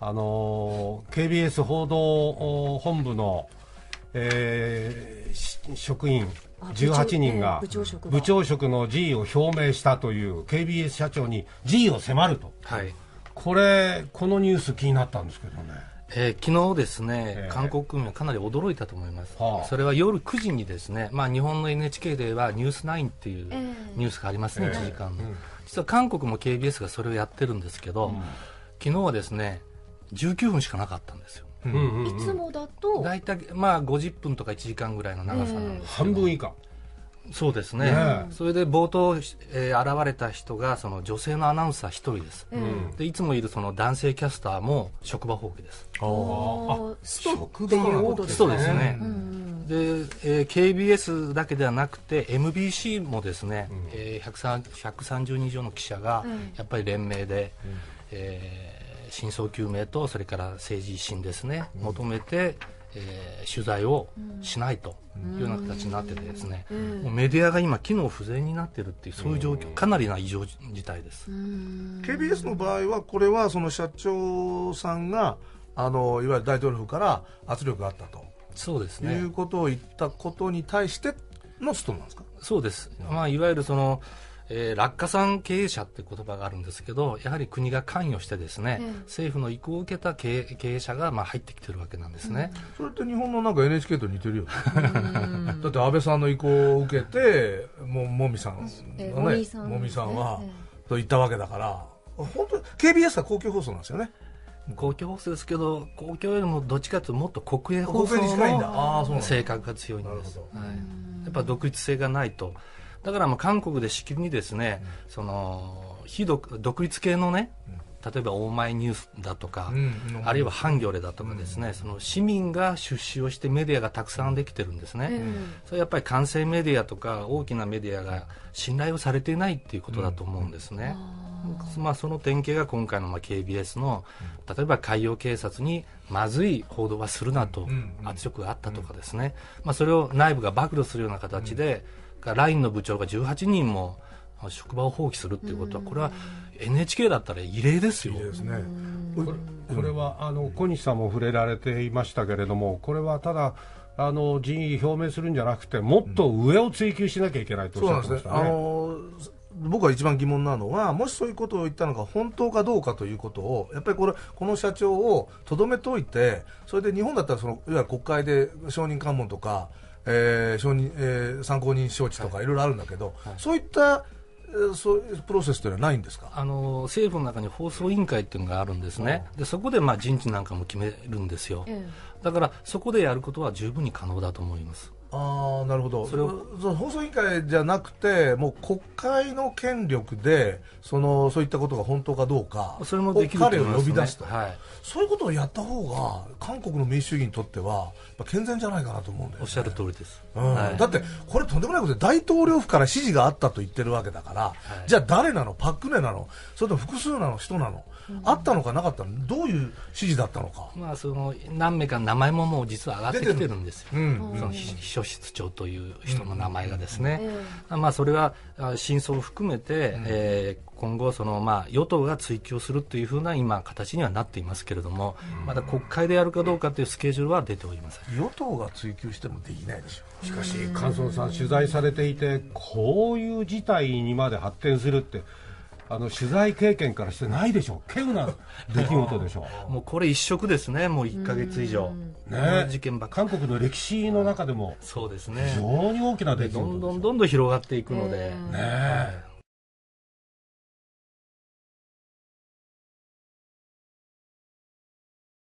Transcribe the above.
あの KBS 報道本部の、えー、職員18人が部長職の辞意を表明したという KBS 社長に辞意を迫ると、はい、これ、このニュース気になったんですけどね。えー、昨日ですね、えー、韓国軍はかなり驚いたと思います、はあ、それは夜9時にですね、まあ、日本の NHK ではニュース9っていうニュースがありますね、えー、1時間の、うん、実は韓国も KBS がそれをやってるんですけど、うん、昨日はですね19分しかなかったんですよ。うんうんうん、いつもだと？大体、まあ、50分とか1時間ぐらいの長さなんです、半分以下。そうですね、ねそれで冒頭、えー、現れた人がその女性のアナウンサー1人です、うん、でいつもいるその男性キャスターも職場放棄です。ああストっていうことですね。そうですね、うん、で、えー、KBS だけではなくて MBC もですね、うん、えー、130人以上の記者がやっぱり連名で、うん、えー、真相究明とそれから政治維新ですね、求めてえー、取材をしないというような形になっててですね、もうメディアが今機能不全になっているっていうそういう状況かなりな異常事態です。KBS の場合はこれはその社長さんがあのいわゆる大統領府から圧力があったと。そうですね。いうことを言ったことに対してのストなんですか？そうです、まあ、いわゆるそのえー、落下産経営者って言葉があるんですけどやはり国が関与してですね、うん、政府の意向を受けた経営経営者がまあ入ってきてるわけなんですね、うん、それって日本のなんか NHK と似てるよね。だって安倍さんの意向を受けてももみさんのねもみさんは、と言ったわけだから本当 KBS は公共放送なんですよね。公共放送ですけど公共よりもどっちかというともっと国営放送の性格が強いんです、はい、やっぱ独立性がないとだからまあ韓国でしきりにですね、うん、その非独独立系のね、例えばオーマイニュースだとか、うん、あるいはハンギョレだとかですね、うん、その市民が出資をしてメディアがたくさんできてるんですね、うん、それやっぱり完成メディアとか大きなメディアが信頼をされていないっていうことだと思うんですね、まあ、その典型が今回のまあ KBS の例えば海洋警察にまずい報道はするなと圧力があったとかですね、まあ、それを内部が暴露するような形で、ラインの部長が18人も職場を放棄するっていうことは、これは NHK だったら異例ですよ。ですね、これこれはあの小西さんも触れられていましたけれども、これはただ、あの人意表明するんじゃなくて、もっと上を追求しなきゃいけないとおっしゃってましたね。あの僕は一番疑問なのは、もしそういうことを言ったのが本当かどうかということを、やっぱりこれ、この社長をとどめておいて、それで日本だったらその、いわゆる国会で証人喚問とか、えー承認えー、参考人招致とかい。ろいろあるんだけど、はい、そういったそういうプロセスというのはないんですか？あの政府の中に放送委員会っていうのがあるんですね、でそこでまあ人事なんかも決めるんですよ、だからそこでやることは十分に可能だと思います。あなるほど。それを放送委員会じゃなくてもう国会の権力でそのそういったことが本当かどうかそれもできる彼を呼び出すと、はい、そういうことをやった方が韓国の民主主義にとっては健全じゃないかなと思うんだよ、ね、おっしゃる通りです、うん。はい、だってこれとんでもないことで大統領府から指示があったと言ってるわけだから、はい、じゃあ誰なの？パックネなの？それとも複数なの？人なの？あったのかなかったの？どういう指示だったのか、まあ、その何名か名前ももう実は上がってきてるんですよ、うん、その秘書室長という人の名前がですね、うん、まあ、それは真相を含めて、うん、えー、今後その、まあ、与党が追及するというふうな今、形にはなっていますけれども、まだ国会でやるかどうかというスケジュールは出ておりません。与党が追及してもできないでしょしかし、菅総さん、取材されていて、こういう事態にまで発展するって。あの取材経験からしてないでしょう、稀有な出来事でしょう。もうこれ一色ですね、もう1か月以上、ね、事件ば韓国の歴史の中でも、そうですね。非常に大きな出来事どんどんどんどん広がっていくので、ね